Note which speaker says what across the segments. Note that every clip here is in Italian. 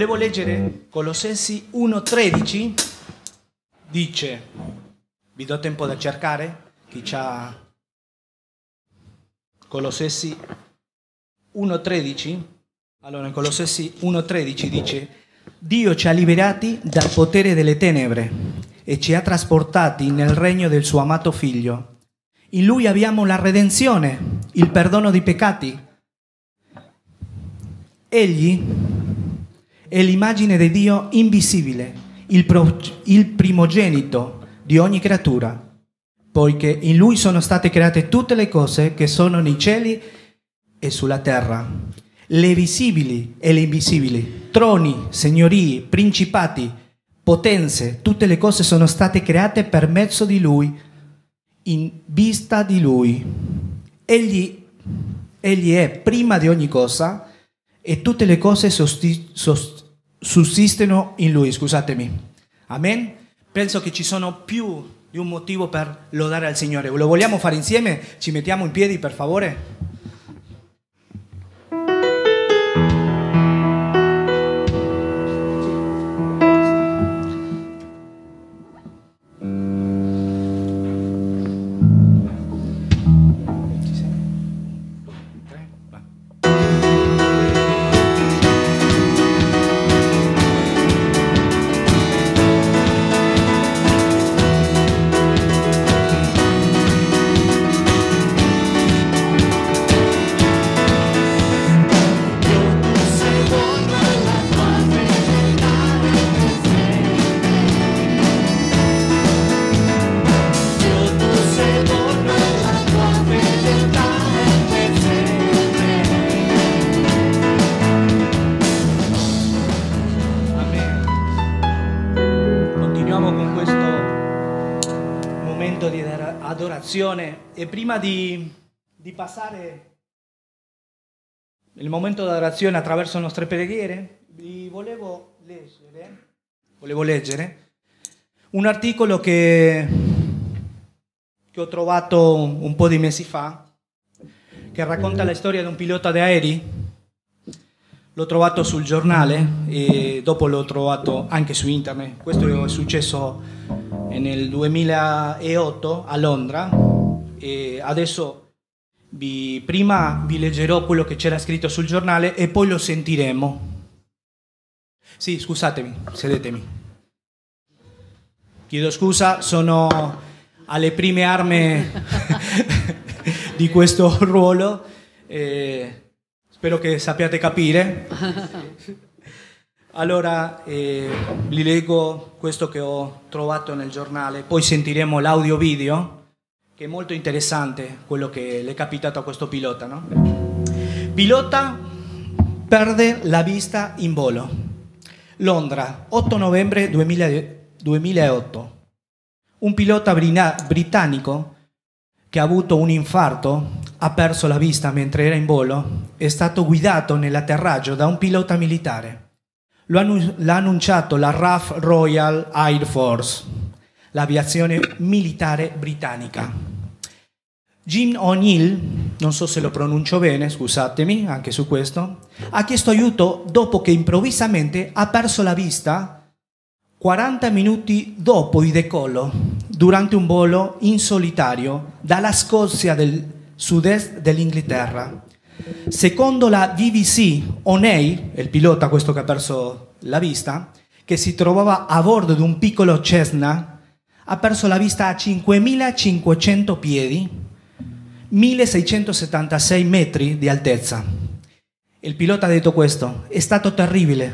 Speaker 1: Volevo leggere Colossesi 1.13, dice, vi do tempo da cercare, chi c'ha Colossesi 1.13, allora in Colossesi 1.13 dice, Dio ci ha liberati dal potere delle tenebre e ci ha trasportati nel regno del suo amato figlio. In lui abbiamo la redenzione, il perdono dei peccati. Egli è l'immagine di Dio invisibile, il, pro- il primogenito di ogni creatura, poiché in Lui sono state create tutte le cose che sono nei cieli e sulla terra, le visibili e le invisibili, troni, signorii, principati, potenze, tutte le cose sono state create per mezzo di Lui, in vista di Lui. Egli, egli è prima di ogni cosa e tutte le cose sosti- sost- sussistono in Lui, scusatemi. Amen? Penso che ci sono più di un motivo per lodare al Signore. Lo vogliamo fare insieme? Ci mettiamo in piedi, per favore? Di passare il momento di adorazione attraverso le nostre preghiere, vi volevo leggere, volevo leggere un articolo che, che ho trovato un po' di mesi fa, che racconta la storia di un pilota di aerei L'ho trovato sul giornale e dopo l'ho trovato anche su internet. Questo è successo nel 2008 a Londra e adesso vi, prima vi leggerò quello che c'era scritto sul giornale e poi lo sentiremo. Sì, scusatemi, sedetemi. Chiedo scusa, sono alle prime armi di questo ruolo. Eh, Spero che sappiate capire. Allora eh, vi leggo questo che ho trovato nel giornale, poi sentiremo l'audio video, che è molto interessante quello che le è capitato a questo pilota. No? Pilota perde la vista in volo. Londra, 8 novembre 2000 2008. Un pilota britannico che ha avuto un infarto ha perso la vista mentre era in volo, è stato guidato nell'atterraggio da un pilota militare. L'ha annunciato la RAF Royal Air Force, l'aviazione militare britannica. Jim O'Neill, non so se lo pronuncio bene, scusatemi anche su questo, ha chiesto aiuto dopo che improvvisamente ha perso la vista 40 minuti dopo il decollo, durante un volo in solitario dalla Scozia del sud-est dell'Inghilterra. Secondo la BBC, O'Neill, il pilota questo che ha perso la vista, che si trovava a bordo di un piccolo Cessna, ha perso la vista a 5.500 piedi, 1.676 metri di altezza. Il pilota ha detto questo, è stato terribile,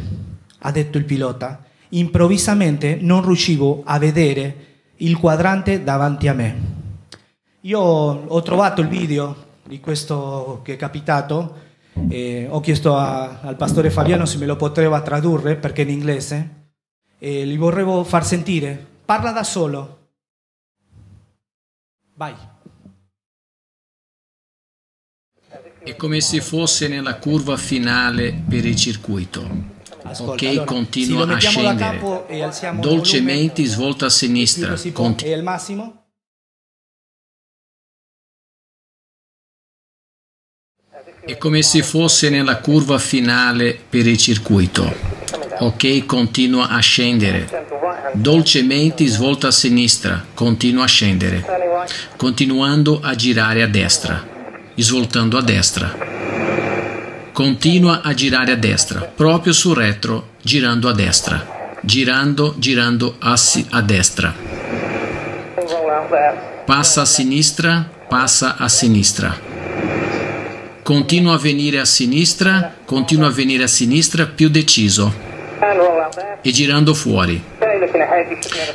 Speaker 1: ha detto il pilota. Improvvisamente non riuscivo a vedere il quadrante davanti a me. Io ho trovato il video di questo che è capitato e ho chiesto a, al pastore Fabiano se me lo poteva tradurre perché è in inglese e li vorrei far sentire. Parla da solo. Vai.
Speaker 2: È come se fosse nella curva finale per il circuito.
Speaker 1: Ascolta,
Speaker 2: Ok,
Speaker 1: allora,
Speaker 2: continua a scendere.
Speaker 1: il
Speaker 2: Dolcemente
Speaker 1: volume,
Speaker 2: svolta a sinistra. Conti-
Speaker 1: E al massimo?
Speaker 2: È come se fosse nella curva finale per il circuito. Ok, continua a scendere. Dolcemente svolta a sinistra, continua a scendere. Continuando a girare a destra, svoltando a destra. Continua a girare a destra, proprio sul retro, girando a destra. Girando, girando a, si- a destra. Passa a sinistra, passa a sinistra. Continua a venire a sinistra, continua a venire a sinistra più deciso e girando fuori.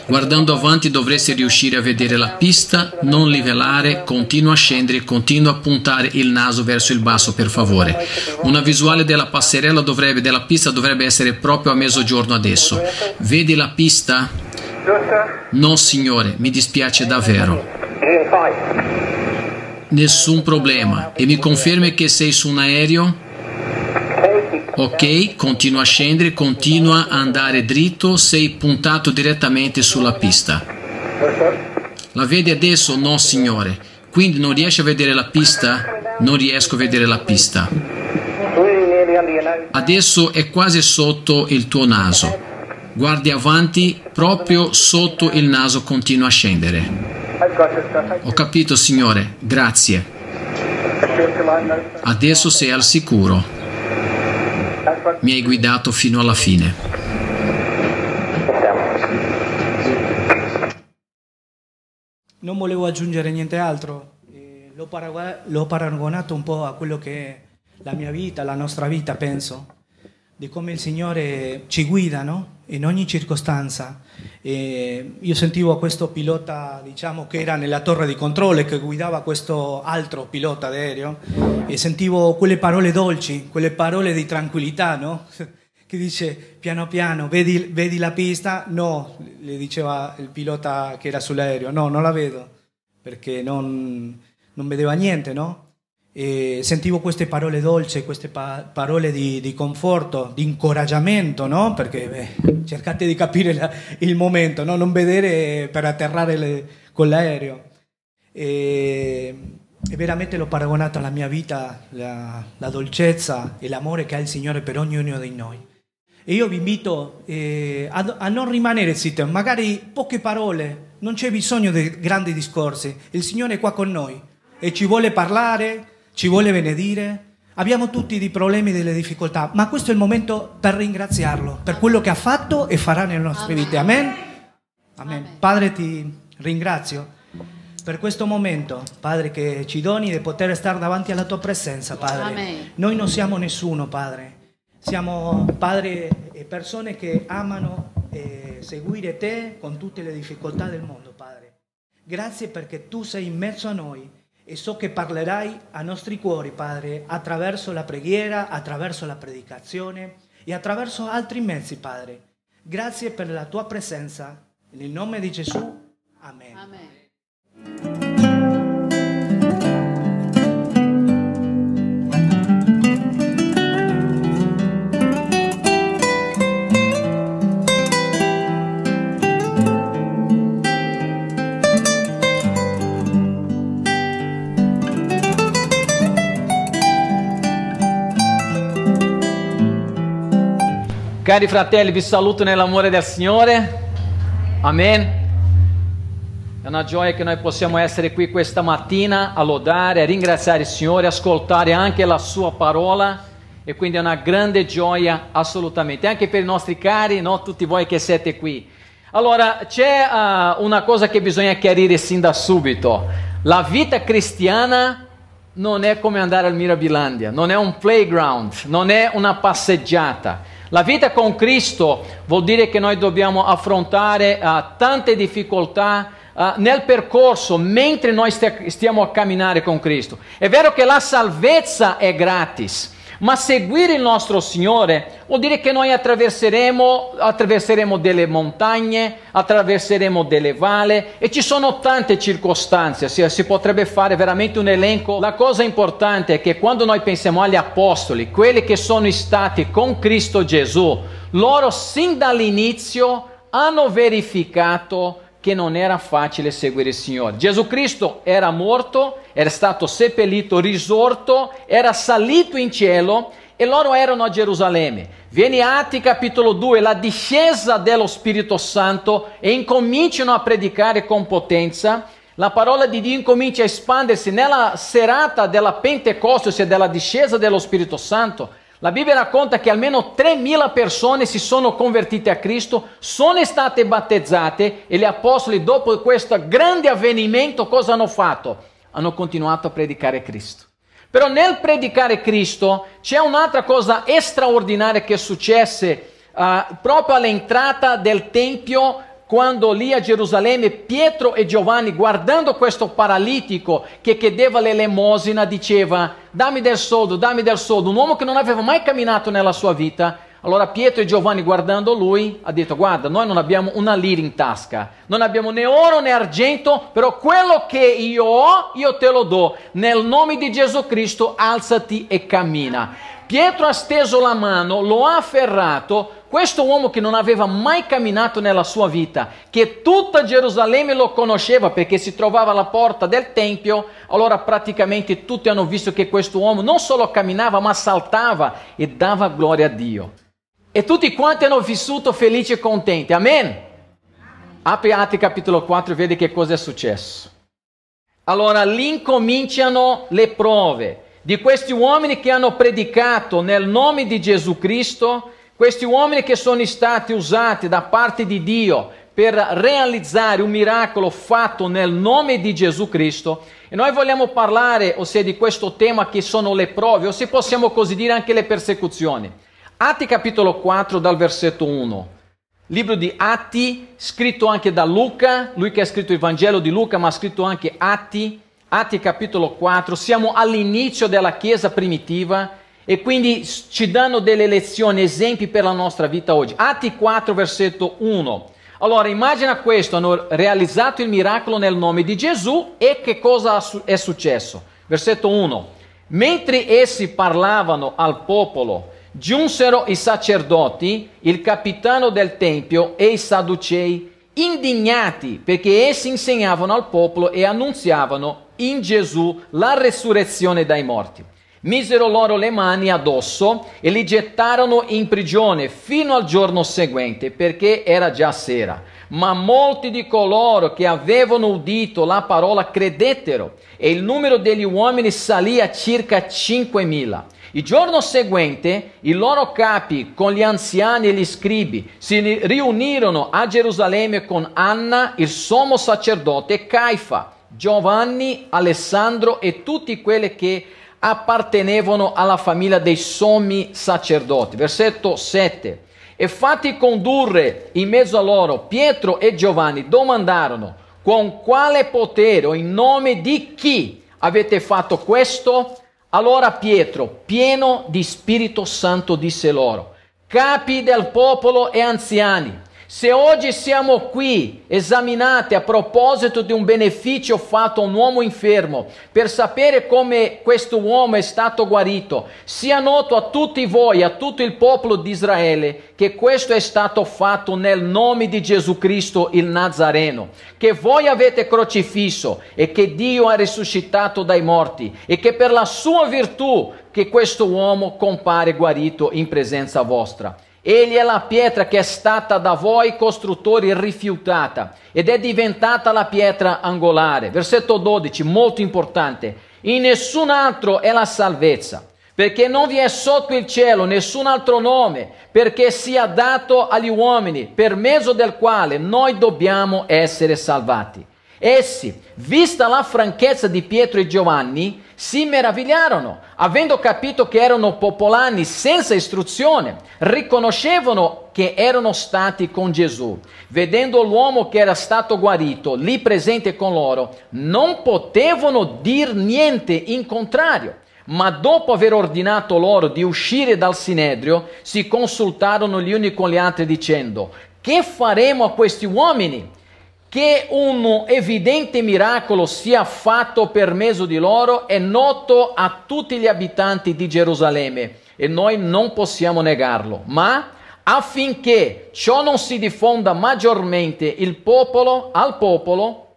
Speaker 2: Guardando avanti dovresti riuscire a vedere la pista, non livellare, continua a scendere, continua a puntare il naso verso il basso per favore. Una visuale della passerella dovrebbe, della pista dovrebbe essere proprio a mezzogiorno adesso. Vedi la pista? No signore, mi dispiace davvero. Nessun problema. E mi confermi che sei su un aereo? Ok, continua a scendere, continua a andare dritto, sei puntato direttamente sulla pista. La vedi adesso? No, signore. Quindi non riesci a vedere la pista? Non riesco a vedere la pista. Adesso è quasi sotto il tuo naso. Guardi avanti, proprio sotto il naso continua a scendere. Ho capito, signore, grazie. Adesso sei al sicuro. Mi hai guidato fino alla fine.
Speaker 1: Non volevo aggiungere niente altro, eh, l'ho, parago- l'ho paragonato un po' a quello che è la mia vita, la nostra vita, penso, di come il Signore ci guida no? in ogni circostanza. E io sentivo questo pilota, diciamo, che era nella torre di controllo e che guidava questo altro pilota d'aereo e sentivo quelle parole dolci, quelle parole di tranquillità, no? che dice piano piano, vedi, vedi, la pista? No, le diceva il pilota che era sull'aereo, no, non la vedo, perché non, non vedeva niente, no? E sentivo queste parole dolci, queste pa- parole di, di, conforto, di incoraggiamento, no? Perché beh, cercate di capire la, il momento, no? Non vedere per atterrare le, con l'aereo. E, e veramente l'ho paragonato alla mia vita, la, la dolcezza e l'amore che ha il Signore per ognuno di noi. E io vi invito eh, a, a, non rimanere zitti, magari poche parole, non c'è bisogno di grandi discorsi, il Signore è qua con noi e ci vuole parlare, ci vuole benedire. Abbiamo tutti dei problemi e delle difficoltà, ma questo è il momento per ringraziarlo per quello che ha fatto e farà nelle nostre vite. Amen? Amen. Padre, ti ringrazio per questo momento, Padre, che ci doni di poter stare davanti alla tua presenza, Padre.
Speaker 3: Amen.
Speaker 1: Noi non siamo nessuno, Padre. Siamo, Padre, persone che amano eh, seguire te con tutte le difficoltà del mondo, Padre. Grazie perché tu sei in mezzo a noi e so che parlerai ai nostri cuori, Padre, attraverso la preghiera, attraverso la predicazione e attraverso altri mezzi, Padre. Grazie per la tua presenza. Nel nome di Gesù. Amen.
Speaker 3: Amen.
Speaker 4: Cari fratelli, vi saluto nell'amore del Signore. Amen. È una gioia che noi possiamo essere qui questa mattina a lodare, a ringraziare il Signore, ascoltare anche la sua parola e quindi è una grande gioia assolutamente, anche per i nostri cari, no? tutti voi che siete qui. Allora, c'è uh, una cosa che bisogna chiarire sin da subito. La vita cristiana non è come andare al Mirabilandia, non è un playground, non è una passeggiata. La vita con Cristo vuol dire che noi dobbiamo affrontare uh, tante difficoltà uh, nel percorso mentre noi stia, stiamo a camminare con Cristo. È vero che la salvezza è gratis, ma seguire il nostro Signore vuol dire che noi attraverseremo, attraverseremo delle montagne, attraverseremo delle valli e ci sono tante circostanze, si, si potrebbe fare veramente un elenco. La cosa importante è che quando noi pensiamo agli apostoli, quelli che sono stati con Cristo Gesù, loro sin dall'inizio hanno verificato che non era facile seguire il Signore. Gesù Cristo era morto, era stato seppellito, risorto, era salito in cielo e loro erano a Gerusalemme. Viene Atti capitolo 2, la discesa dello Spirito Santo e incominciano a predicare con potenza. La parola di Dio incomincia a espandersi nella serata della Pentecoste, ossia della discesa dello Spirito Santo. La Bibbia racconta che almeno 3.000 persone si sono convertite a Cristo, sono state battezzate e gli apostoli dopo questo grande avvenimento cosa hanno fatto? Hanno continuato a predicare Cristo. Però nel predicare Cristo c'è un'altra cosa straordinaria che successe uh, proprio all'entrata del Tempio quando lì a Gerusalemme Pietro e Giovanni, guardando questo paralitico che chiedeva l'elemosina, diceva dammi del soldo, dammi del soldo, un uomo che non aveva mai camminato nella sua vita. Allora Pietro e Giovanni guardando lui ha detto guarda noi non abbiamo una lira in tasca, non abbiamo né oro né argento, però quello che io ho io te lo do, nel nome di Gesù Cristo alzati e cammina. Pietro ha steso la mano, lo ha afferrato, questo uomo che non aveva mai camminato nella sua vita, che tutta Gerusalemme lo conosceva perché si trovava alla porta del Tempio, allora praticamente tutti hanno visto che questo uomo non solo camminava ma saltava e dava gloria a Dio. E tutti quanti hanno vissuto felici e contenti. Amen? Apri Atti capitolo 4 e vedi che cosa è successo. Allora lì incominciano le prove di questi uomini che hanno predicato nel nome di Gesù Cristo questi uomini che sono stati usati da parte di Dio per realizzare un miracolo fatto nel nome di Gesù Cristo. E noi vogliamo parlare, ossia di questo tema che sono le prove, o se possiamo così dire anche le persecuzioni. Atti capitolo 4 dal versetto 1. Libro di Atti, scritto anche da Luca, lui che ha scritto il Vangelo di Luca, ma ha scritto anche Atti, Atti capitolo 4. Siamo all'inizio della Chiesa primitiva e quindi ci danno delle lezioni, esempi per la nostra vita oggi. Atti 4, versetto 1. Allora, immagina questo, hanno realizzato il miracolo nel nome di Gesù e che cosa è successo? Versetto 1. Mentre essi parlavano al popolo, giunsero i sacerdoti, il capitano del tempio e i sadducei, indignati perché essi insegnavano al popolo e annunziavano in Gesù la resurrezione dai morti misero loro le mani addosso e li gettarono in prigione fino al giorno seguente, perché era già sera. Ma molti di coloro che avevano udito la parola credettero, e il numero degli uomini salì a circa 5.000. Il giorno seguente i loro capi con gli anziani e gli scribi si riunirono a Gerusalemme con Anna, il sommo sacerdote, Caifa, Giovanni, Alessandro e tutti quelli che appartenevano alla famiglia dei sommi sacerdoti. Versetto 7. E fatti condurre in mezzo a loro Pietro e Giovanni, domandarono con quale potere o in nome di chi avete fatto questo? Allora Pietro, pieno di Spirito Santo, disse loro, capi del popolo e anziani, se oggi siamo qui esaminati a proposito di un beneficio fatto a un uomo infermo, per sapere come questo uomo è stato guarito, sia noto a tutti voi, a tutto il popolo di Israele, che questo è stato fatto nel nome di Gesù Cristo il Nazareno, che voi avete crocifisso e che Dio ha risuscitato dai morti e che per la sua virtù che questo uomo compare guarito in presenza vostra. Egli è la pietra che è stata da voi costruttori rifiutata ed è diventata la pietra angolare. Versetto 12, molto importante. In nessun altro è la salvezza, perché non vi è sotto il cielo nessun altro nome, perché sia dato agli uomini, per mezzo del quale noi dobbiamo essere salvati. Essi, vista la franchezza di Pietro e Giovanni, si meravigliarono, avendo capito che erano popolani senza istruzione, riconoscevano che erano stati con Gesù. Vedendo l'uomo che era stato guarito lì presente con loro, non potevano dir niente in contrario. Ma dopo aver ordinato loro di uscire dal Sinedrio, si consultarono gli uni con gli altri dicendo, che faremo a questi uomini? Che un evidente miracolo sia fatto per mezzo di loro è noto a tutti gli abitanti di Gerusalemme e noi non possiamo negarlo, ma affinché ciò non si diffonda maggiormente il popolo, al popolo,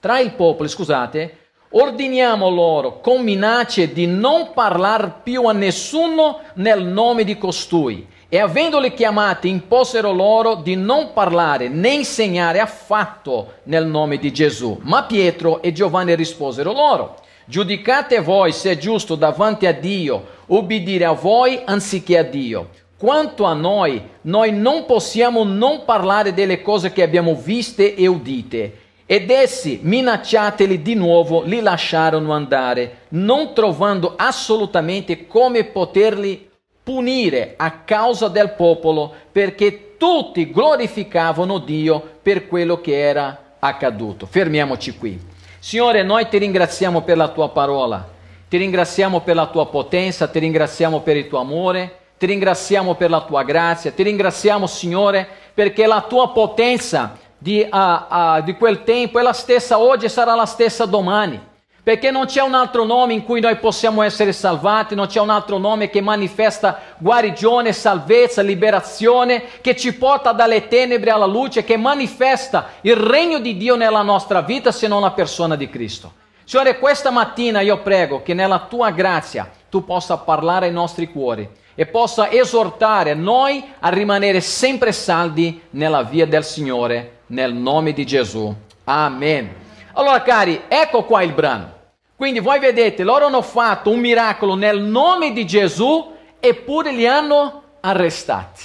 Speaker 4: tra il popolo, scusate, ordiniamo loro con minacce di non parlare più a nessuno nel nome di costui. E avendoli chiamati, imposero loro di non parlare né insegnare affatto nel nome di Gesù. Ma Pietro e Giovanni risposero loro: Giudicate voi se è giusto davanti a Dio obbedire a voi anziché a Dio. Quanto a noi, noi non possiamo non parlare delle cose che abbiamo viste e udite. Ed essi, minacciateli di nuovo, li lasciarono andare, non trovando assolutamente come poterli punire a causa del popolo, perché tutti glorificavano Dio per quello che era accaduto. Fermiamoci qui. Signore, noi ti ringraziamo per la tua parola, ti ringraziamo per la tua potenza, ti ringraziamo per il tuo amore, ti ringraziamo per la tua grazia, ti ringraziamo, Signore, perché la tua potenza di, uh, uh, di quel tempo è la stessa oggi e sarà la stessa domani perché non c'è un altro nome in cui noi possiamo essere salvati, non c'è un altro nome che manifesta guarigione, salvezza, liberazione, che ci porta dalle tenebre alla luce, che manifesta il regno di Dio nella nostra vita se non la persona di Cristo. Signore, questa mattina io prego che nella tua grazia tu possa parlare ai nostri cuori e possa esortare noi a rimanere sempre saldi nella via del Signore, nel nome di Gesù. Amen. Allora, cari, ecco qua il brano. Quindi voi vedete, loro hanno fatto un miracolo nel nome di Gesù eppure li hanno arrestati.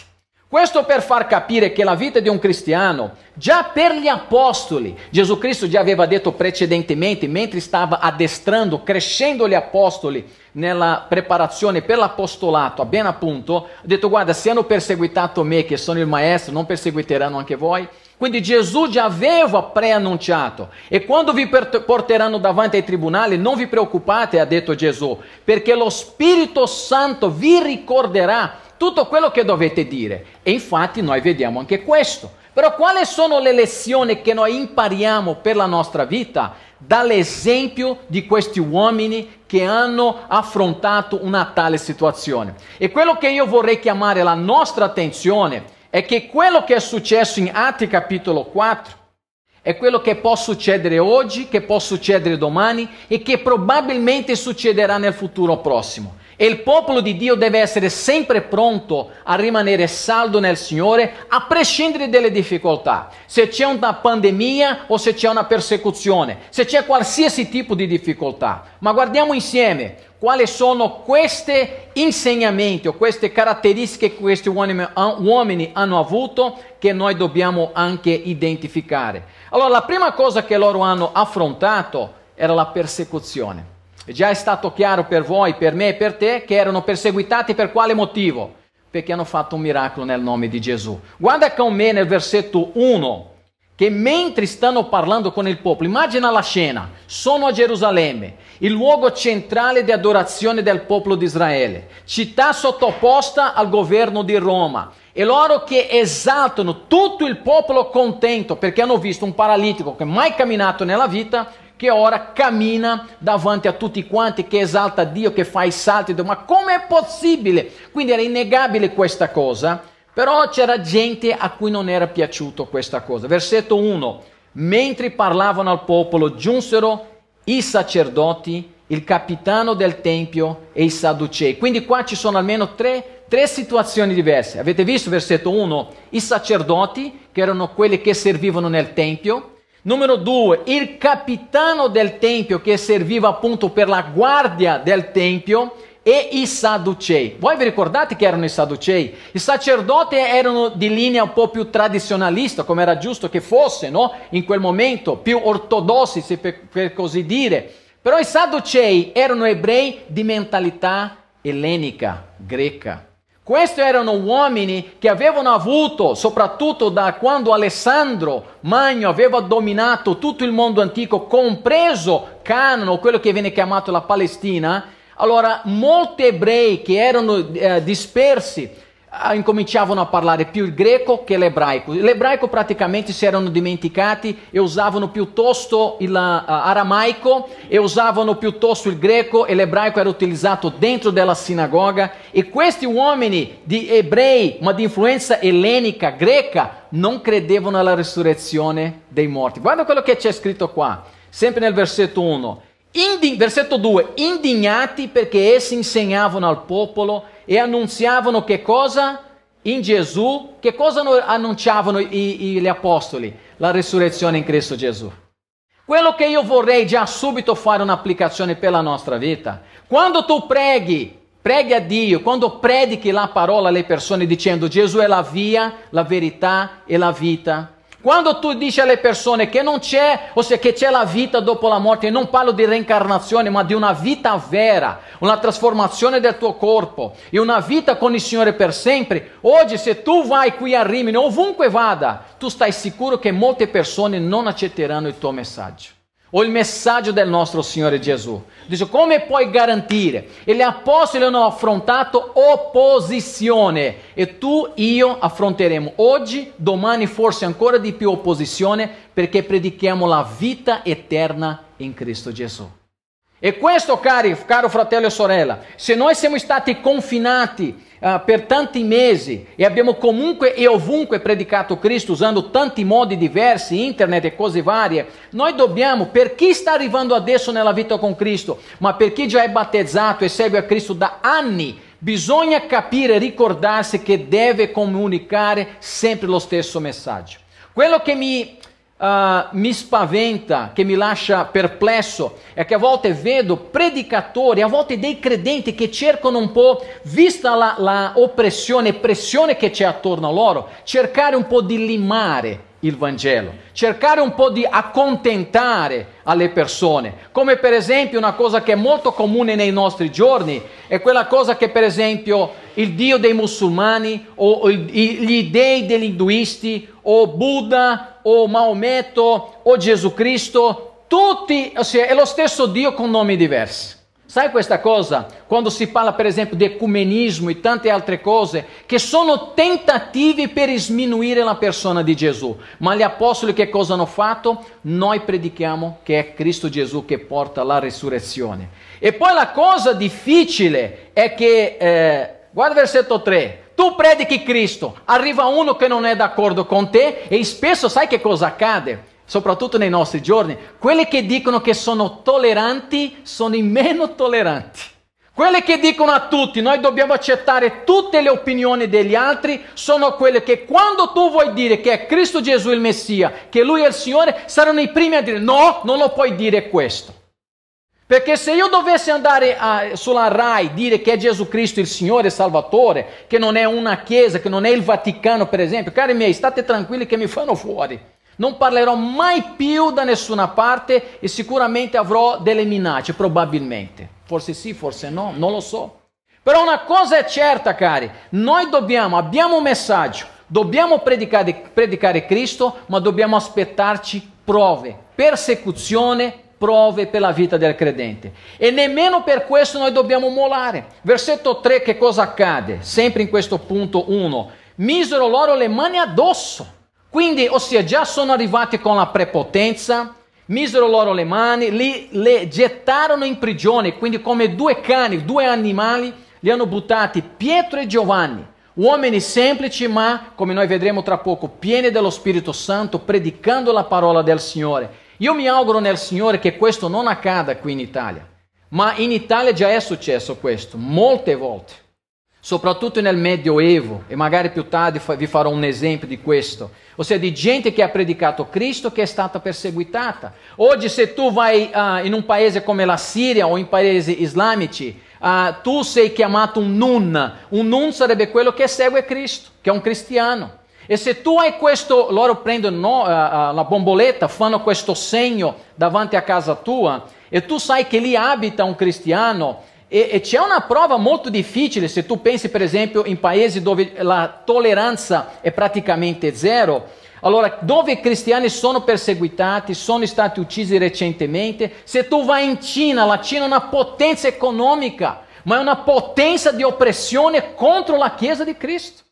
Speaker 4: Questo per far capire che la vita di un cristiano, già per gli apostoli, Gesù Cristo già aveva detto precedentemente, mentre stava addestrando, crescendo gli apostoli nella preparazione per l'apostolato, ben appunto, ha detto guarda, se hanno perseguitato me che sono il maestro, non perseguiteranno anche voi? Quindi Gesù già aveva preannunciato e quando vi porteranno davanti ai tribunali non vi preoccupate, ha detto Gesù, perché lo Spirito Santo vi ricorderà tutto quello che dovete dire. E infatti noi vediamo anche questo. Però quali sono le lezioni che noi impariamo per la nostra vita? Dall'esempio di questi uomini che hanno affrontato una tale situazione. E quello che io vorrei chiamare la nostra attenzione è che quello che è successo in Atti capitolo 4 è quello che può succedere oggi, che può succedere domani e che probabilmente succederà nel futuro prossimo. Il popolo di Dio deve essere sempre pronto a rimanere saldo nel Signore, a prescindere dalle difficoltà. Se c'è una pandemia o se c'è una persecuzione, se c'è qualsiasi tipo di difficoltà. Ma guardiamo insieme quali sono questi insegnamenti o queste caratteristiche che questi uomini, uomini hanno avuto che noi dobbiamo anche identificare. Allora, la prima cosa che loro hanno affrontato era la persecuzione. Già è stato chiaro per voi, per me e per te che erano perseguitati per quale motivo? Perché hanno fatto un miracolo nel nome di Gesù. Guarda con me nel versetto 1 che mentre stanno parlando con il popolo, immagina la scena, sono a Gerusalemme, il luogo centrale di adorazione del popolo di Israele, città sottoposta al governo di Roma, e loro che esaltano tutto il popolo contento perché hanno visto un paralitico che mai camminato nella vita che ora cammina davanti a tutti quanti, che esalta Dio, che fa i salti. Ma come è possibile? Quindi era innegabile questa cosa, però c'era gente a cui non era piaciuto questa cosa. Versetto 1. Mentre parlavano al popolo, giunsero i sacerdoti, il capitano del tempio e i sadducei. Quindi qua ci sono almeno tre, tre situazioni diverse. Avete visto versetto 1? I sacerdoti, che erano quelli che servivano nel tempio, Numero due, il capitano del tempio che serviva appunto per la guardia del tempio e i sadducei. Voi vi ricordate che erano i sadducei? I sacerdoti erano di linea un po' più tradizionalista, come era giusto che fosse, no? In quel momento, più ortodossi, per, per così dire. Però i sadducei erano ebrei di mentalità ellenica, greca. Questi erano uomini che avevano avuto, soprattutto da quando Alessandro Magno aveva dominato tutto il mondo antico, compreso Canaan, quello che viene chiamato la Palestina, allora molti ebrei che erano eh, dispersi incominciavano a parlare più il greco che l'ebraico. L'ebraico praticamente si erano dimenticati e usavano piuttosto l'aramaico uh, e usavano piuttosto il greco e l'ebraico era utilizzato dentro della sinagoga e questi uomini di ebrei ma di influenza ellenica, greca, non credevano alla risurrezione dei morti. Guarda quello che c'è scritto qua, sempre nel versetto 1. Indi- versetto 2, indignati perché essi insegnavano al popolo e annunziavano che cosa? In Gesù, che cosa annunciavano i, i, gli apostoli? La risurrezione in Cristo Gesù. Quello che io vorrei già subito fare un'applicazione per la nostra vita. Quando tu preghi, preghi a Dio, quando predichi la parola alle persone dicendo Gesù è la via, la verità e la vita, quando tu dici alle persone che non c'è, ossia che c'è la vita dopo la morte, non parlo di reincarnazione, ma di una vita vera, una trasformazione del tuo corpo e una vita con il Signore per sempre. Oggi se tu vai qui a Rimini, ovunque vada, tu stai sicuro che molte persone non accetteranno il tuo messaggio o il messaggio del nostro Signore Gesù. Dice, come puoi garantire? E gli apostoli hanno affrontato opposizione e tu, io affronteremo oggi, domani forse ancora di più opposizione perché predichiamo la vita eterna in Cristo Gesù. E questo, cari, caro fratello e sorella, se noi siamo stati confinati uh, per tanti mesi e abbiamo comunque e ovunque predicato Cristo usando tanti modi diversi, internet e cose varie, noi dobbiamo, per chi sta arrivando adesso nella vita con Cristo, ma per chi già è battezzato e segue Cristo da anni, bisogna capire e ricordarsi che deve comunicare sempre lo stesso messaggio. Quello che mi uh, mi spaventa, che mi lascia perplesso, è che a volte vedo predicatori, a volte dei credenti che cercano un po', vista la, la oppressione e pressione che c'è attorno a loro, cercare un po' di limare il Vangelo, cercare un po' di accontentare alle persone, come per esempio una cosa che è molto comune nei nostri giorni, è quella cosa che per esempio il Dio dei musulmani o gli dei degli induisti o Buddha o Maometto o Gesù Cristo, tutti, ossia, è lo stesso Dio con nomi diversi. Sai questa cosa? Quando si parla per esempio di ecumenismo e tante altre cose, che sono tentativi per sminuire la persona di Gesù. Ma gli apostoli che cosa hanno fatto? Noi predichiamo che è Cristo Gesù che porta la risurrezione. E poi la cosa difficile è che, eh, guarda il versetto 3, tu predichi Cristo, arriva uno che non è d'accordo con te e spesso sai che cosa accade? soprattutto nei nostri giorni, quelli che dicono che sono tolleranti sono i meno tolleranti. Quelle che dicono a tutti noi dobbiamo accettare tutte le opinioni degli altri sono quelle che quando tu vuoi dire che è Cristo Gesù il Messia, che Lui è il Signore, saranno i primi a dire no, non lo puoi dire questo. Perché se io dovessi andare a, sulla RAI dire che è Gesù Cristo il Signore e Salvatore, che non è una chiesa, che non è il Vaticano per esempio, cari miei, state tranquilli che mi fanno fuori. Non parlerò mai più da nessuna parte e sicuramente avrò delle minacce, probabilmente. Forse sì, forse no, non lo so. Però una cosa è certa, cari, noi dobbiamo, abbiamo un messaggio, dobbiamo predicare, predicare Cristo, ma dobbiamo aspettarci prove, persecuzione, prove per la vita del credente. E nemmeno per questo noi dobbiamo molare. Versetto 3, che cosa accade? Sempre in questo punto 1. Misero loro le mani addosso quindi, ossia, già sono arrivati con la prepotenza, misero loro le mani, li le gettarono in prigione, quindi come due cani, due animali, li hanno buttati Pietro e Giovanni, uomini semplici ma, come noi vedremo tra poco, pieni dello Spirito Santo, predicando la parola del Signore. Io mi auguro nel Signore che questo non accada qui in Italia, ma in Italia già è successo questo, molte volte, soprattutto nel Medioevo, e magari più tardi vi farò un esempio di questo ossia di gente che ha predicato Cristo che è stata perseguitata. Oggi se tu vai uh, in un paese come la Siria o in paesi islamici, uh, tu sei chiamato un nun, un nun sarebbe quello che segue Cristo, che è un cristiano. E se tu hai questo, loro prendono no, uh, la bomboletta, fanno questo segno davanti a casa tua e tu sai che lì abita un cristiano, e, e, c'è una prova molto difficile se tu pensi per esempio in paesi dove la tolleranza è praticamente zero. Allora, dove i cristiani sono perseguitati, sono stati uccisi recentemente, se tu vai in Cina, la Cina è una potenza economica, ma è una potenza di oppressione contro la Chiesa di Cristo,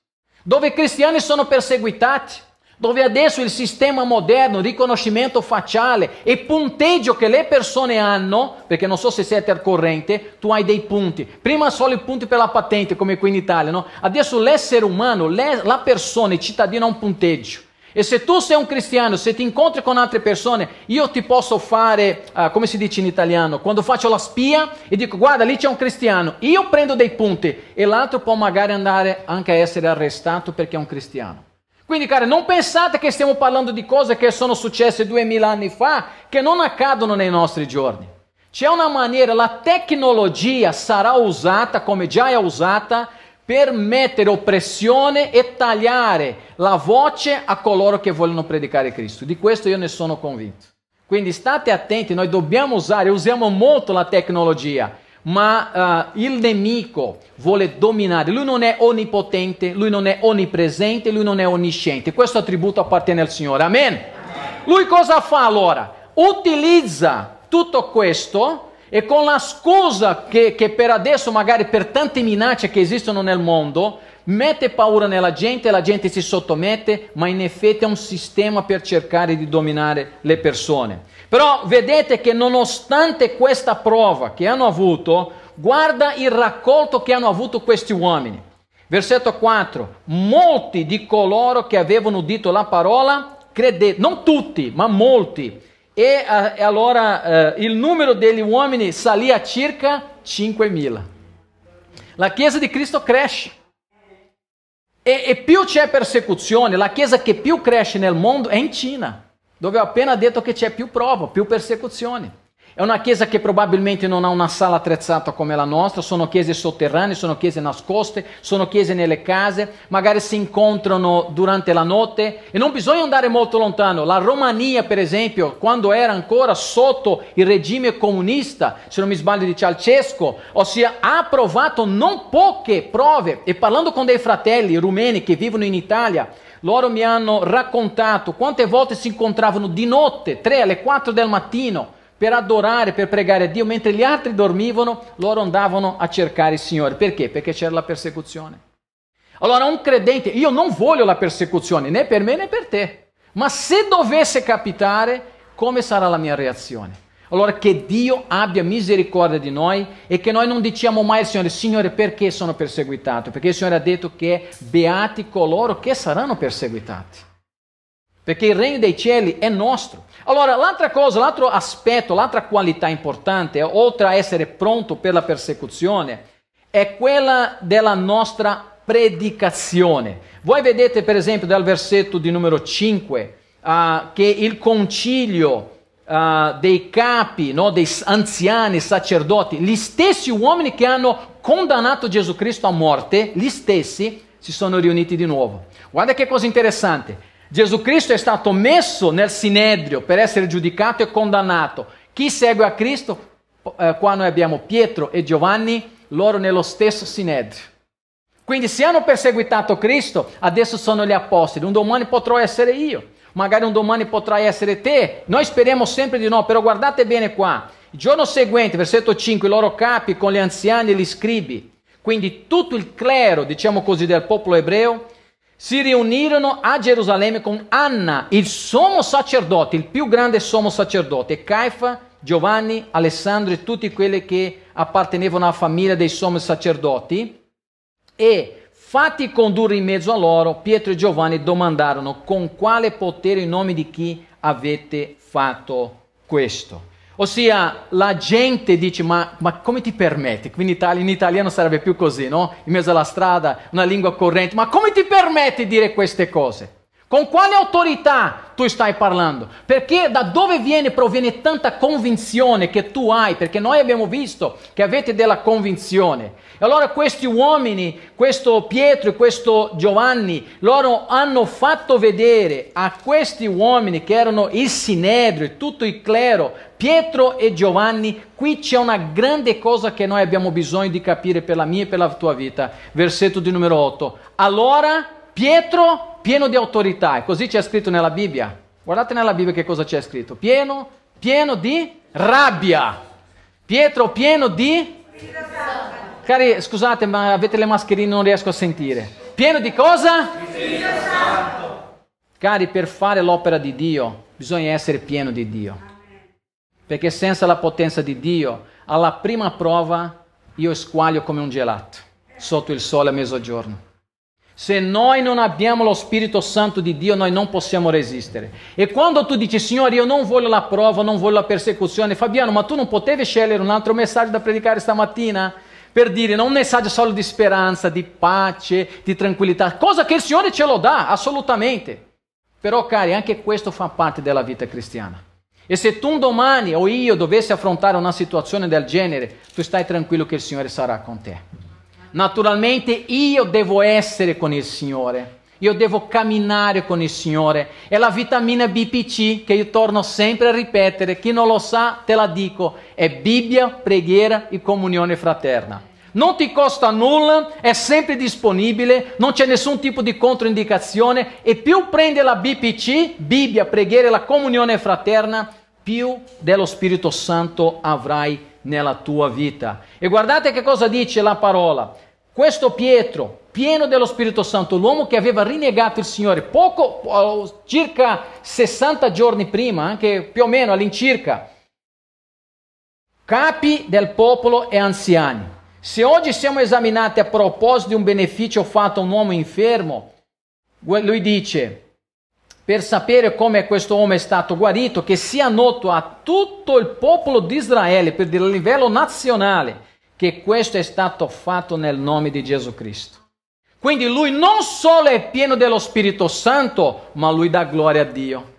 Speaker 4: dove i cristiani sono perseguitati dove adesso il sistema moderno, riconoscimento facciale e punteggio che le persone hanno, perché non so se siete al corrente, tu hai dei punti. Prima solo i punti per la patente, come qui in Italia, no? Adesso l'essere umano, la persona, il cittadino ha un punteggio. E se tu sei un cristiano, se ti incontri con altre persone, io ti posso fare, uh, come si dice in italiano, quando faccio la spia e dico guarda lì c'è un cristiano, io prendo dei punti e l'altro può magari andare anche a essere arrestato perché è un cristiano. Quindi, cari, non pensate che stiamo parlando di cose che sono successe duemila anni fa, che non accadono nei nostri giorni. C'è una maniera, la tecnologia sarà usata come già è usata per mettere oppressione e tagliare la voce a coloro che vogliono predicare Cristo. Di questo io ne sono convinto. Quindi state attenti, noi dobbiamo usare, usiamo molto la tecnologia, ma uh, il nemico vuole dominare. Lui non è onnipotente, lui non è onnipresente, lui non è onnisciente. Questo attributo appartiene al Signore. Amen. Lui cosa fa allora? Utilizza tutto questo e con la scusa che, che per adesso, magari per tante minacce che esistono nel mondo, mette paura nella gente, la gente si sottomette, ma in effetti è un sistema per cercare di dominare le persone. Però vedete che nonostante questa prova che hanno avuto, guarda il raccolto che hanno avuto questi uomini. Versetto 4. Molti di coloro che avevano udito la parola credete, non tutti, ma molti. E, eh, e allora eh, il numero degli uomini salì a circa 5.000. La Chiesa di Cristo cresce. E, e più c'è persecuzione, la Chiesa che più cresce nel mondo è in Cina dove ho appena detto che c'è più prova, più persecuzioni. È una chiesa che probabilmente non ha una sala attrezzata come la nostra, sono chiese sotterranee, sono chiese nascoste, sono chiese nelle case, magari si incontrano durante la notte e non bisogna andare molto lontano. La Romania, per esempio, quando era ancora sotto il regime comunista, se non mi sbaglio di Ceausescu, ossia ha approvato non poche prove e parlando con dei fratelli rumeni che vivono in Italia, loro mi hanno raccontato quante volte si incontravano di notte, 3 alle 4 del mattino, per adorare, per pregare Dio, mentre gli altri dormivano, loro andavano a cercare il Signore. Perché? Perché c'era la persecuzione. Allora un credente, io non voglio la persecuzione, né per me né per te, ma se dovesse capitare, come sarà la mia reazione? Allora che Dio abbia misericordia di noi e che noi non diciamo mai al Signore, Signore perché sono perseguitato? Perché il Signore ha detto che beati coloro che saranno perseguitati. Perché il regno dei cieli è nostro. Allora, l'altra cosa, l'altro aspetto, l'altra qualità importante, oltre a essere pronto per la persecuzione, è quella della nostra predicazione. Voi vedete, per esempio, dal versetto di numero 5, uh, che il concilio uh, dei capi, no, dei anziani, sacerdoti, gli stessi uomini che hanno condannato Gesù Cristo a morte, gli stessi si sono riuniti di nuovo. Guarda che cosa interessante. Gesù Cristo è stato messo nel sinedrio per essere giudicato e condannato. Chi segue a Cristo, eh, qua noi abbiamo Pietro e Giovanni, loro nello stesso sinedrio. Quindi se hanno perseguitato Cristo, adesso sono gli apostoli, un domani potrò essere io magari un domani potrai essere te. Noi speriamo sempre di no, però guardate bene qua. Il giorno seguente, versetto 5, i loro capi con gli anziani e gli scribi, quindi tutto il clero, diciamo così, del popolo ebreo, si riunirono a Gerusalemme con Anna, il sommo sacerdote, il più grande sommo sacerdote, Caifa, Giovanni, Alessandro e tutti quelli che appartenevano alla famiglia dei sommi sacerdoti, e Fatti condurre in mezzo a loro, Pietro e Giovanni domandarono con quale potere in nome di chi avete fatto questo. Ossia, la gente dice, ma, ma come ti permetti? in, Italia, in italiano sarebbe più così, no? In mezzo alla strada, una lingua corrente, ma come ti permetti di dire queste cose? Con quale autorità tu stai parlando? Perché da dove viene, proviene tanta convinzione che tu hai? Perché noi abbiamo visto che avete della convinzione. E allora questi uomini, questo Pietro e questo Giovanni, loro hanno fatto vedere a questi uomini che erano il Sinedrio e tutto il clero, Pietro e Giovanni, qui c'è una grande cosa che noi abbiamo bisogno di capire per la mia e per la tua vita. Versetto di numero 8. Allora Pietro pieno di autorità, e così c'è scritto nella Bibbia. Guardate nella Bibbia che cosa c'è scritto. Pieno, pieno di rabbia. Pietro pieno di... Cari, scusate, ma avete le mascherine, non riesco a sentire. Pieno di cosa? Cari, per fare l'opera di Dio bisogna essere pieno di Dio. Perché senza la potenza di Dio, alla prima prova io squaglio come un gelato sotto il sole a mezzogiorno. Se noi non abbiamo lo Spirito Santo di Dio, noi non possiamo resistere. E quando tu dici, Signore, io non voglio la prova, non voglio la persecuzione, Fabiano, ma tu non potevi scegliere un altro messaggio da predicare stamattina? Per dire, non un messaggio solo di speranza, di pace, di tranquillità, cosa che il Signore ce lo dà, assolutamente. Però, cari, anche questo fa parte della vita cristiana. E se tu un domani o io dovessi affrontare una situazione del genere, tu stai tranquillo che il Signore sarà con te. Naturalmente io devo essere con il Signore, io devo camminare con il Signore. È la vitamina BPC che io torno sempre a ripetere, chi non lo sa te la dico, è Bibbia, preghiera e comunione fraterna. Non ti costa nulla, è sempre disponibile, non c'è nessun tipo di controindicazione e più prendi la BPC, Bibbia, preghiera e la comunione fraterna, più dello Spirito Santo avrai nella tua vita. E guardate che cosa dice la parola. Questo Pietro, pieno dello Spirito Santo, l'uomo che aveva rinnegato il Signore poco, circa 60 giorni prima, anche più o meno all'incirca, capi del popolo e anziani. Se oggi siamo esaminati a proposito di un beneficio fatto a un uomo infermo, lui dice, per sapere come questo uomo è stato guarito, che sia noto a tutto il popolo di Israele, per dire a livello nazionale, che questo è stato fatto nel nome di Gesù Cristo. Quindi lui non solo è pieno dello Spirito Santo, ma lui dà gloria a Dio.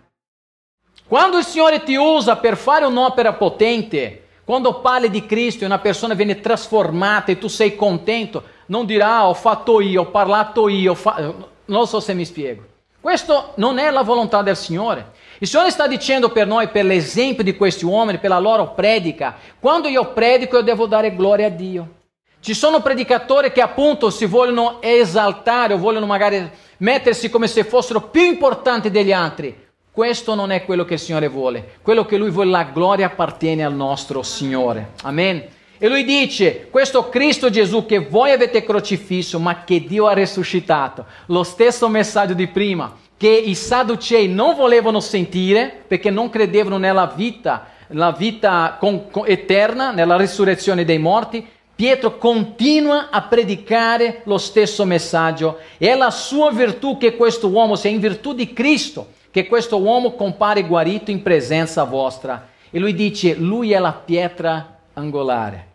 Speaker 4: Quando il Signore ti usa per fare un'opera potente, quando parli di Cristo e una persona viene trasformata e tu sei contento, non dirà ah, ho fatto io, ho parlato io, fa... non so se mi spiego. Questo non è la volontà del Signore. Il Signore sta dicendo per noi, per l'esempio di questi uomini, per la loro predica, quando io predico io devo dare gloria a Dio. Ci sono predicatori che appunto si vogliono esaltare o vogliono magari mettersi come se fossero più importanti degli altri. Questo non è quello che il Signore vuole. Quello che Lui vuole, la gloria appartiene al nostro Signore. Amen. E lui dice, questo Cristo Gesù che voi avete crocifisso, ma che Dio ha risuscitato, lo stesso messaggio di prima, che i Sadducei non volevano sentire perché non credevano nella vita, la vita con, con, eterna, nella risurrezione dei morti, Pietro continua a predicare lo stesso messaggio. È la sua virtù che questo uomo, se è in virtù di Cristo, che questo uomo compare guarito in presenza vostra. E lui dice, lui è la pietra angolare.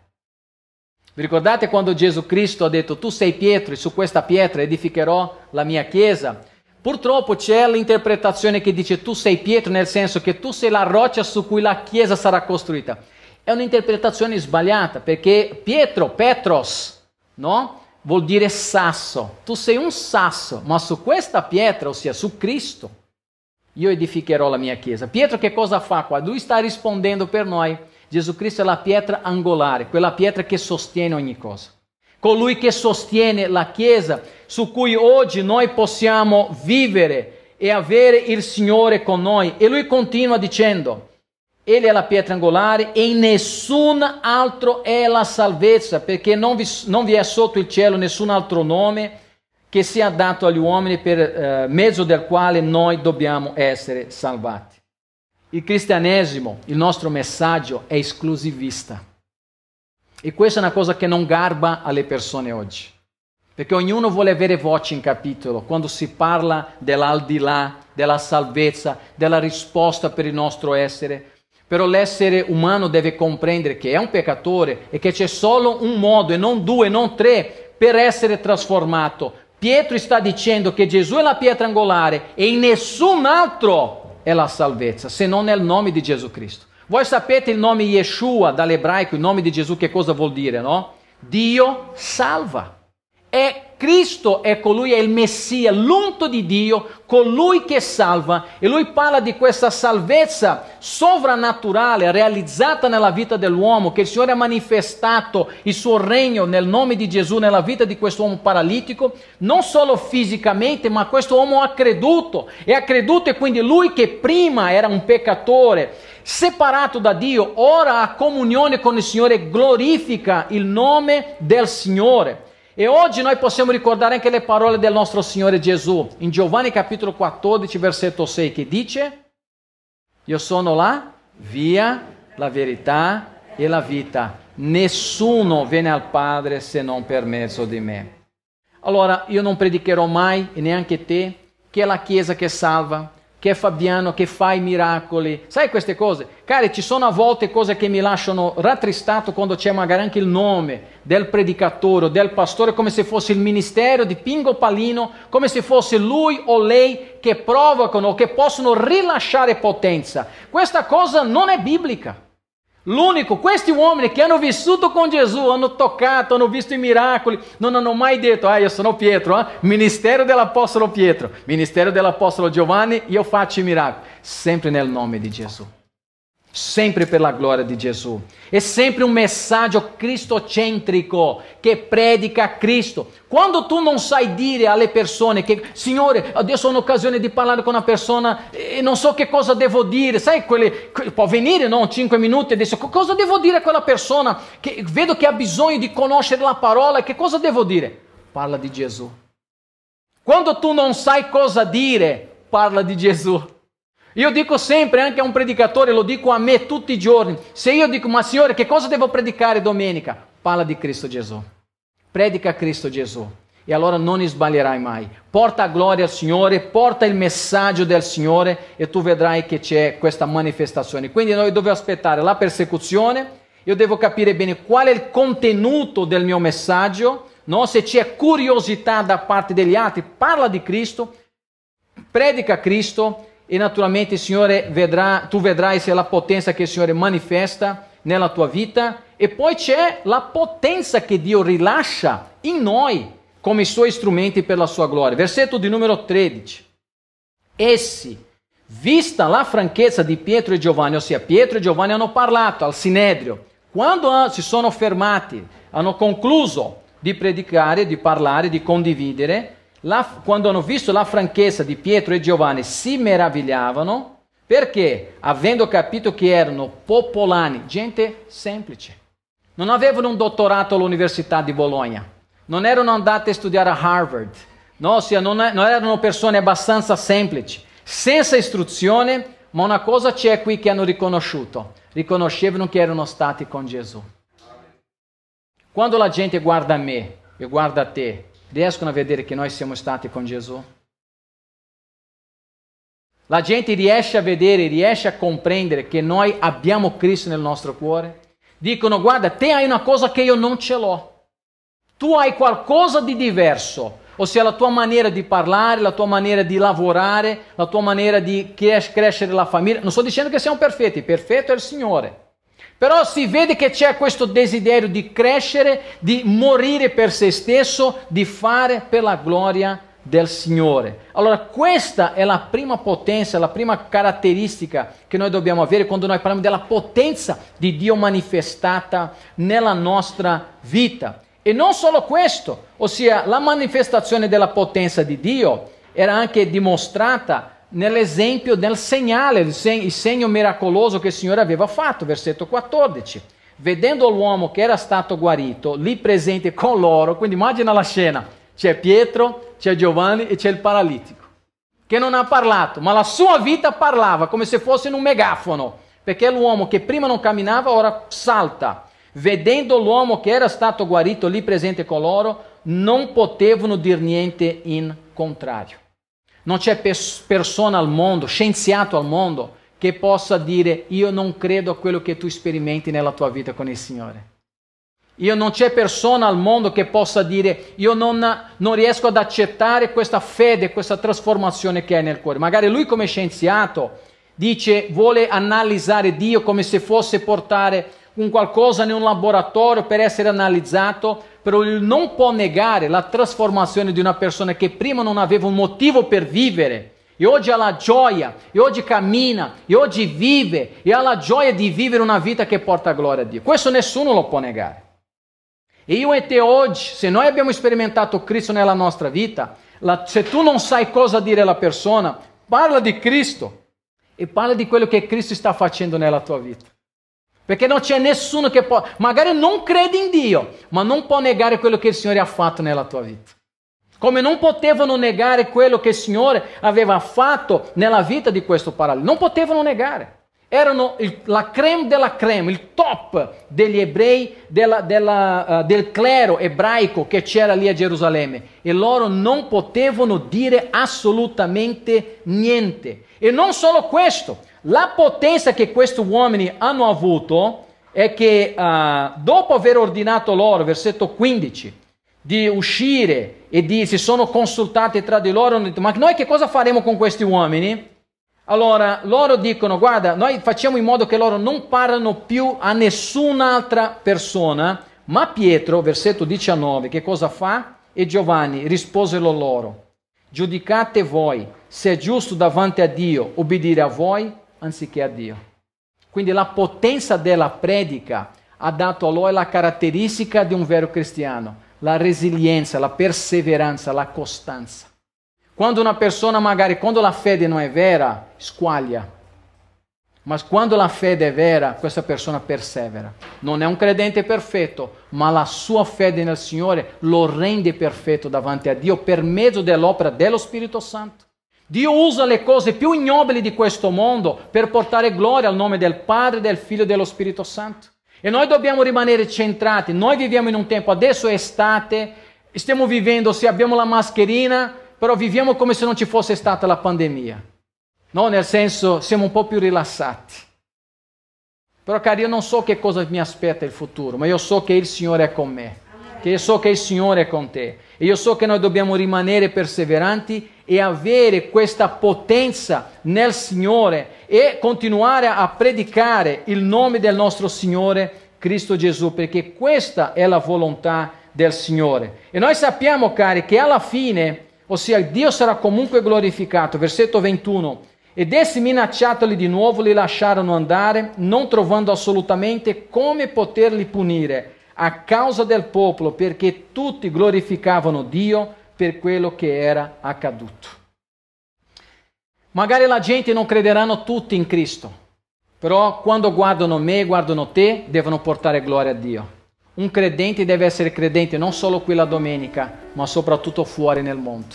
Speaker 4: Vi ricordate quando Gesù Cristo ha detto tu sei Pietro e su questa pietra edificherò la mia chiesa? Purtroppo c'è l'interpretazione che dice tu sei Pietro nel senso che tu sei la roccia su cui la chiesa sarà costruita. È un'interpretazione sbagliata perché Pietro, Petros, no? Vuol dire sasso. Tu sei un sasso, ma su questa pietra, ossia su Cristo, io edificherò la mia chiesa. Pietro che cosa fa qua? Lui sta rispondendo per noi Gesù Cristo è la pietra angolare, quella pietra che sostiene ogni cosa. Colui che sostiene la Chiesa, su cui oggi noi possiamo vivere e avere il Signore con noi. E lui continua dicendo, Egli è la pietra angolare e in nessun altro è la salvezza, perché non vi, non vi è sotto il cielo nessun altro nome che sia dato agli uomini per eh, mezzo del quale noi dobbiamo essere salvati. Il cristianesimo, il nostro messaggio è esclusivista. E questa è una cosa che non garba alle persone oggi. Perché ognuno vuole avere voce in capitolo quando si parla dell'aldilà, della salvezza, della risposta per il nostro essere. Però l'essere umano deve comprendere che è un peccatore e che c'è solo un modo, e non due, non tre, per essere trasformato. Pietro sta dicendo che Gesù è la pietra angolare e in nessun altro è la salvezza, se non nel nome di Gesù Cristo. Voi sapete il nome Yeshua dall'ebraico, il nome di Gesù che cosa vuol dire, no? Dio salva. È Cristo è colui, è il Messia, l'unto di Dio, colui che salva. E lui parla di questa salvezza sovrannaturale realizzata nella vita dell'uomo, che il Signore ha manifestato il suo regno nel nome di Gesù nella vita di questo uomo paralitico, non solo fisicamente, ma questo uomo ha creduto. E ha creduto e quindi lui che prima era un peccatore, separato da Dio, ora ha comunione con il Signore, glorifica il nome del Signore. E oggi noi possiamo ricordare anche le del nostro Signore Gesù in Giovanni capitolo 14 versetto 6 che dice Io sono la via, la verità e la vita. Nessuno viene al Padre se non per mezzo di me. allora io non predicherò mai, e neanche te, che è la Chiesa che salva, che è Fabiano che fa i miracoli. Sai queste cose? Cari, ci sono a volte cose che mi lasciano rattristato quando c'è magari anche il nome del predicatore o del pastore, come se fosse il ministero di Pingo Palino, come se fosse lui o lei che provocano o che possono rilasciare potenza. Questa cosa non è biblica. L'unico, questi uomini che hanno vissuto con Gesù, hanno toccato, hanno visto i miracoli, non hanno mai detto, ah io sono Pietro, eh? ministero dell'Apostolo Pietro, ministero dell'Apostolo Giovanni, io faccio i miracoli, sempre nel nome di Gesù sempre per la gloria di Gesù. È sempre un messaggio cristocentrico che predica Cristo. Quando tu non sai dire alle persone che, Signore, adesso ho un'occasione di parlare con una persona e non so che cosa devo dire, sai, quelle, può venire, no, 5 minuti e dice, cosa devo dire a quella persona che vedo che ha bisogno di conoscere la parola, che cosa devo dire? Parla di Gesù. Quando tu non sai cosa dire, parla di Gesù. Io dico sempre, anche a un predicatore, lo dico a me tutti i giorni, se io dico, ma Signore, che cosa devo predicare domenica? Parla di Cristo Gesù. Predica Cristo Gesù. E allora non sbaglierai mai. Porta gloria al Signore, porta il messaggio del Signore e tu vedrai che c'è questa manifestazione. Quindi noi dobbiamo aspettare la persecuzione, io devo capire bene qual è il contenuto del mio messaggio, no? se c'è curiosità da parte degli altri, parla di Cristo, predica Cristo e naturalmente il Signore vedrà, tu vedrai se è la potenza che il Signore manifesta nella tua vita e poi c'è la potenza che Dio rilascia in noi come suoi strumenti per la sua gloria. Versetto di numero 13. Essi, vista la franchezza di Pietro e Giovanni, ossia Pietro e Giovanni hanno parlato al Sinedrio, quando si sono fermati, hanno concluso di predicare, di parlare, di condividere, la, quando hanno visto la franchezza di Pietro e Giovanni, si meravigliavano perché, avendo capito che erano popolani, gente semplice, non avevano un dottorato all'Università di Bologna, non erano andati a studiare a Harvard, no? ossia, non, non erano persone abbastanza semplici, senza istruzione, ma una cosa c'è qui che hanno riconosciuto, riconoscevano che erano stati con Gesù. Quando la gente guarda me e guarda te, riescono a vedere che noi siamo stati con Gesù? La gente riesce a vedere, riesce a comprendere che noi abbiamo Cristo nel nostro cuore? Dicono, guarda, te hai una cosa che io non ce l'ho. Tu hai qualcosa di diverso, ossia la tua maniera di parlare, la tua maniera di lavorare, la tua maniera di crescere la famiglia. Non sto dicendo che siamo perfetti, perfetto è il Signore. Però si vede che c'è questo desiderio di crescere, di morire per se stesso, di fare per la gloria del Signore. Allora questa è la prima potenza, la prima caratteristica che noi dobbiamo avere quando noi parliamo della potenza di Dio manifestata nella nostra vita. E non solo questo, ossia la manifestazione della potenza di Dio era anche dimostrata nell'esempio del segnale, il segno miracoloso che il Signore aveva fatto, versetto 14. Vedendo l'uomo che era stato guarito, lì presente con loro, quindi immagina la scena, c'è Pietro, c'è Giovanni e c'è il paralitico, che non ha parlato, ma la sua vita parlava come se fosse in un megafono, perché l'uomo che prima non camminava ora salta. Vedendo l'uomo che era stato guarito lì presente con loro, non potevano dir niente in contrario. Non c'è persona al mondo, scienziato al mondo, che possa dire io non credo a quello che tu sperimenti nella tua vita con il Signore. Io non c'è persona al mondo che possa dire io non, non, riesco ad accettare questa fede, questa trasformazione che hai nel cuore. Magari lui come scienziato dice vuole analizzare Dio come se fosse portare un qualcosa in un laboratorio per essere analizzato, però lui non può negare la trasformazione di una persona che prima non aveva un motivo per vivere e oggi ha la gioia, e oggi cammina, e oggi vive, e ha la gioia di vivere una vita che porta gloria a Dio. Questo nessuno lo può negare. E io e te oggi, se noi abbiamo sperimentato Cristo nella nostra vita, la, se tu non sai cosa dire alla persona, parla di Cristo e parla di quello che Cristo sta facendo nella tua vita. Perché non c'è nessuno che può, magari non crede in Dio, ma non può negare quello che il Signore ha fatto nella tua vita. Come non potevano negare quello che il Signore aveva fatto nella vita di questo paralitico. Non potevano negare. erano il, la creme della creme, il top degli ebrei, della, della, uh, del clero ebraico che c'era lì a Gerusalemme e loro non potevano dire assolutamente niente. E non solo questo, la potenza che questi uomini hanno avuto è che uh, dopo aver ordinato loro, versetto 15, di uscire e di, si sono consultati tra di loro, hanno detto ma noi che cosa faremo con questi uomini? Allora loro dicono, guarda, noi facciamo in modo che loro non parlano più a nessun'altra persona, ma Pietro, versetto 19, che cosa fa? E Giovanni risposero loro, giudicate voi se è giusto davanti a Dio obbedire a voi anziché a Dio. Quindi la potenza della predica ha dato a loro la caratteristica di un vero cristiano, la resilienza, la perseveranza, la costanza. Quando una persona magari, quando la fede non è vera, squaglia. Ma quando la fede è vera, questa persona persevera. Non è un credente perfetto, ma la sua fede nel Signore lo rende perfetto davanti a Dio per mezzo dell'opera dello Spirito Santo. Dio usa le cose più ignobili di questo mondo per portare gloria al nome del Padre, del Figlio e dello Spirito Santo. E noi dobbiamo rimanere centrati. Noi viviamo in un tempo, adesso è estate, stiamo vivendo, se abbiamo la mascherina, però viviamo come se non ci fosse stata la pandemia. No? Nel senso, siamo un po' più rilassati. Però cari, io non so che cosa mi aspetta il futuro, ma io so che il Signore è con me, che io so che il Signore è con te. E io so che noi dobbiamo rimanere perseveranti e avere questa potenza nel Signore e continuare a predicare il nome del nostro Signore Cristo Gesù, perché questa è la volontà del Signore. E noi sappiamo, cari, che alla fine ossia Dio sarà comunque glorificato. Versetto 21. Ed essi minacciatoli di nuovo li lasciarono andare, non trovando assolutamente come poterli punire a causa del popolo, perché tutti glorificavano Dio per quello che era accaduto. Magari la gente non crederanno tutti in Cristo, però quando guardano me, guardano te, devono portare gloria a Dio. Un credente deve essere credente non solo qui la domenica, ma soprattutto fuori nel mondo.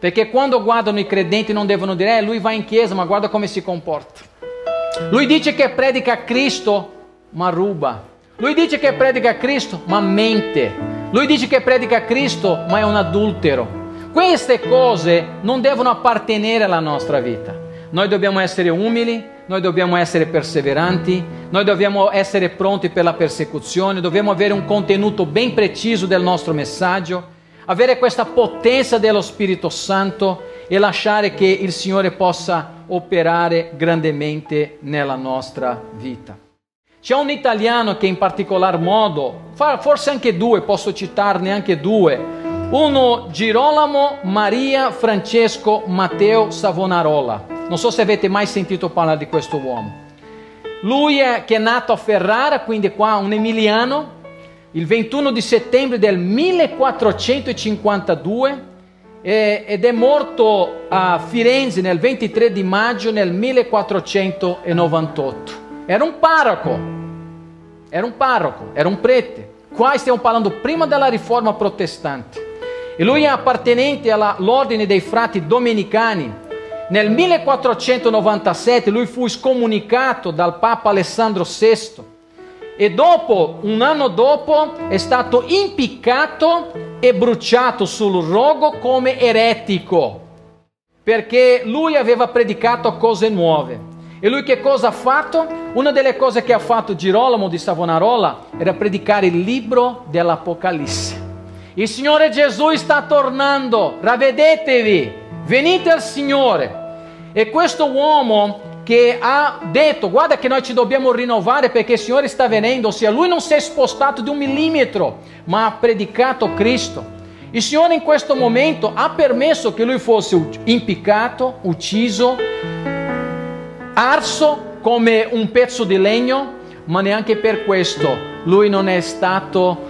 Speaker 4: Perché quando guardano i credenti non devono dire, eh, lui va in chiesa, ma guarda come si comporta. Lui dice che predica Cristo, ma ruba. Lui dice che predica Cristo, ma mente. Lui dice che predica Cristo, ma è un adultero. Queste cose non devono appartenere alla nostra vita. Noi dobbiamo essere umili, noi dobbiamo essere perseveranti, noi dobbiamo essere pronti per la persecuzione, dobbiamo avere un contenuto ben preciso del nostro messaggio, avere questa potenza dello Spirito Santo e lasciare che il Signore possa operare grandemente nella nostra vita. C'è un italiano che in particolar modo, forse anche due, posso citarne anche due, uno Girolamo Maria Francesco Matteo Savonarola. Non so se avete mai sentito parlare di questo uomo. Lui è, che è nato a Ferrara, quindi qua un emiliano, il 21 di settembre del 1452 eh, ed è morto a Firenze nel 23 di maggio del 1498. Era un parroco, era un parroco, era un prete. Qua stiamo parlando prima della riforma protestante. E lui è appartenente all'ordine dei frati domenicani nel 1497 lui fu scomunicato dal Papa Alessandro VI e dopo, un anno dopo, è stato impiccato e bruciato sul rogo come eretico, perché lui aveva predicato cose nuove. E lui che cosa ha fatto? Una delle cose che ha fatto Girolamo di Savonarola era predicare il libro dell'Apocalisse. Il Signore Gesù sta tornando, ravvedetevi, venite al Signore. E questo uomo che ha detto, guarda che noi ci dobbiamo rinnovare perché il Signore sta venendo, ossia lui non si è spostato di un millimetro, ma ha predicato Cristo. Il Signore in questo momento ha permesso che lui fosse impiccato, ucciso, arso come un pezzo di legno, ma neanche per questo lui non è stato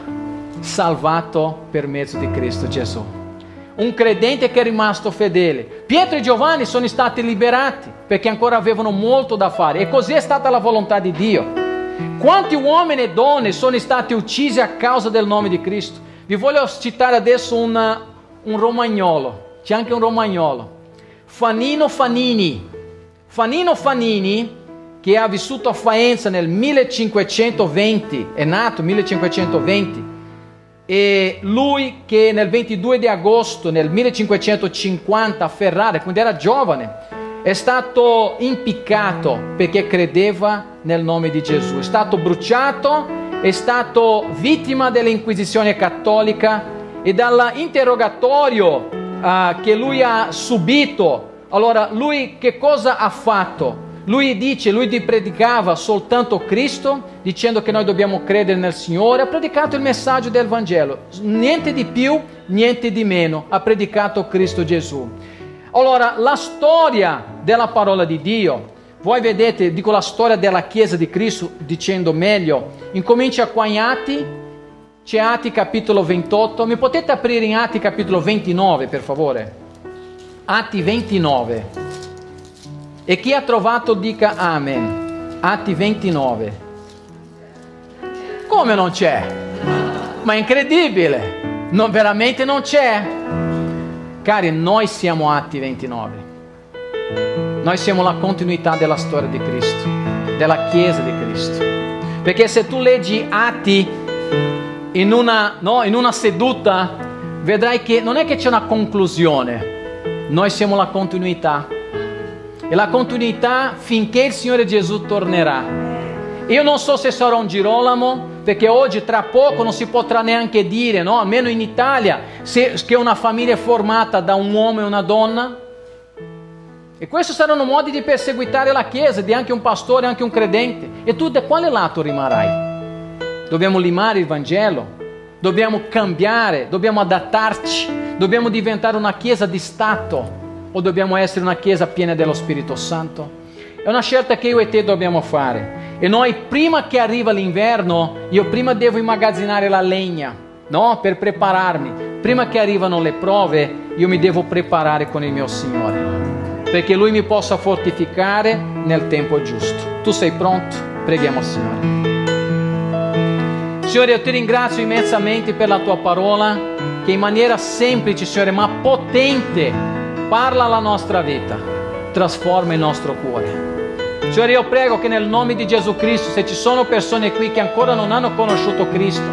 Speaker 4: salvato per mezzo di Cristo Gesù un credente che è rimasto fedele. Pietro e Giovanni sono stati liberati perché ancora avevano molto da fare e così è stata la volontà di Dio. Quanti uomini e donne sono stati uccisi a causa del nome di Cristo? Vi voglio citare adesso una, un romagnolo, c'è anche un romagnolo, Fanino Fanini. Fanino Fanini che ha vissuto a Faenza nel 1520, è nato nel 1520, e lui che nel 22 di agosto nel 1550 a Ferrara, quando era giovane, è stato impiccato perché credeva nel nome di Gesù, è stato bruciato, è stato vittima dell'Inquisizione cattolica e dall'interrogatorio uh, che lui ha subito. Allora, lui che cosa ha fatto? Lui dice, lui predicava soltanto Cristo, dicendo che noi dobbiamo credere nel Signore, ha predicato il messaggio del Vangelo, niente di più, niente di meno, ha predicato Cristo Gesù. Allora, la storia della parola di Dio, voi vedete, dico la storia della Chiesa di Cristo, dicendo meglio, incomincia qua in Atti, c'è Atti capitolo 28, mi potete aprire in Atti capitolo 29 per favore? Atti 29. E chi ha trovato dica Amen. Atti 29. Come non c'è? Ma è incredibile. Non, veramente non c'è. Cari, noi siamo Atti 29. Noi siamo la continuità della storia di Cristo, della Chiesa di Cristo. Perché se tu leggi Atti in una, no, in una seduta, vedrai che non è che c'è una conclusione. Noi siamo la continuità e la continuità finché il Signore Gesù tornerà. Io non so se sarò un Girolamo, perché oggi tra poco non si potrà neanche dire, no? almeno in Italia, se, che una famiglia è formata da un uomo e una donna. E questi saranno modi di perseguitare la Chiesa, di anche un pastore, anche un credente. E tu da quale lato rimarrai? Dobbiamo limare il Vangelo, dobbiamo cambiare, dobbiamo adattarci, dobbiamo diventare una Chiesa di Stato o dobbiamo essere una chiesa piena dello Spirito Santo? È una scelta che io e te dobbiamo fare. E noi prima che arriva l'inverno, io prima devo immagazzinare la legna, no? Per prepararmi. Prima che arrivano le prove, io mi devo preparare con il mio Signore. Perché Lui mi possa fortificare nel tempo giusto. Tu sei pronto? Preghiamo Signore. Signore, io ti ringrazio immensamente per la tua parola, che in maniera semplice, Signore, ma potente, parla alla nostra vita, trasforma il nostro cuore. Signore, io prego che nel nome di Gesù Cristo, se ci sono persone qui che ancora non hanno conosciuto Cristo,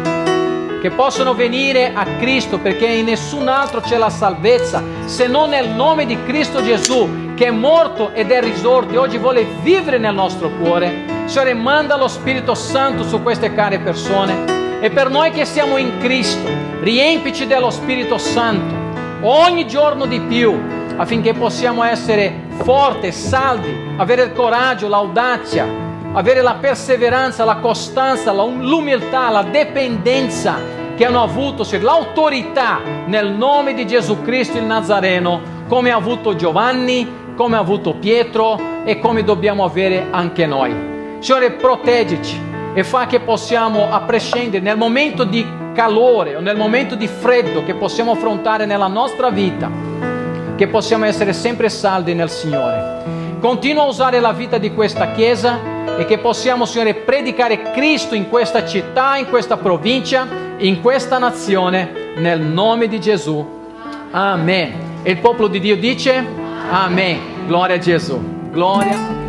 Speaker 4: che possono venire a Cristo perché in nessun altro c'è la salvezza se non nel nome di Cristo Gesù che è morto ed è risorto e oggi vuole vivere nel nostro cuore. Signore, manda lo Spirito Santo su queste care persone e per noi che siamo in Cristo, riempici dello Spirito Santo ogni giorno di più affinché possiamo essere forti, saldi, avere il coraggio, l'audacia, avere la perseveranza, la costanza, l'umiltà, la dipendenza che hanno avuto, l'autorità nel nome di Gesù Cristo il Nazareno, come ha avuto Giovanni, come ha avuto Pietro e come dobbiamo avere anche noi. Signore, proteggici e fa che possiamo, a prescindere, nel momento di calore o nel momento di freddo che possiamo affrontare nella nostra vita, che possiamo essere sempre saldi nel Signore. Continua a usare la vita di questa Chiesa e che possiamo, Signore, predicare Cristo in questa città, in questa provincia, in questa nazione, nel nome di Gesù. Amen. E il popolo di Dio dice? Amen. Glória a Gesù. Glória